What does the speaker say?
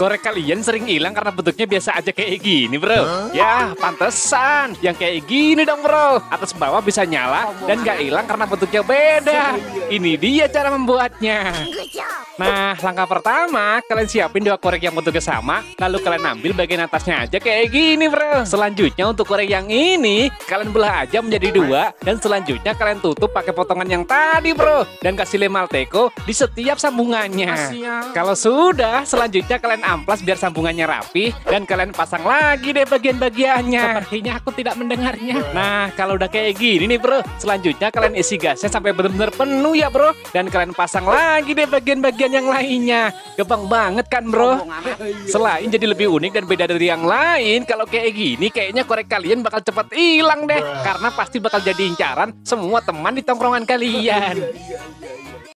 Korek kalian sering hilang karena bentuknya biasa aja kayak gini, bro. Ya, pantesan. Yang kayak gini dong, bro. Atas bawah bisa nyala dan gak hilang karena bentuknya beda. Ini dia cara membuatnya. Nah, langkah pertama, kalian siapin dua korek yang bentuknya sama, lalu kalian ambil bagian atasnya aja kayak gini, bro. Selanjutnya untuk korek yang ini, kalian belah aja menjadi dua, dan selanjutnya kalian tutup pakai potongan yang tadi, bro. Dan kasih lem Alteco di setiap sambungannya. Kalau sudah, selanjutnya kalian amplas biar sambungannya rapi, dan kalian pasang lagi deh bagian-bagiannya. Sepertinya aku tidak mendengarnya. Nah, kalau udah kayak gini nih, bro, selanjutnya kalian isi gasnya sampai benar-benar penuh ya, bro. Dan kalian pasang lagi deh bagian-bagian yang lainnya. Gampang banget kan, bro? Selain jadi lebih unik dan beda dari yang lain, kalau kayak gini kayaknya korek kalian bakal cepat hilang deh. Karena pasti bakal jadi incaran semua teman di tongkrongan kalian.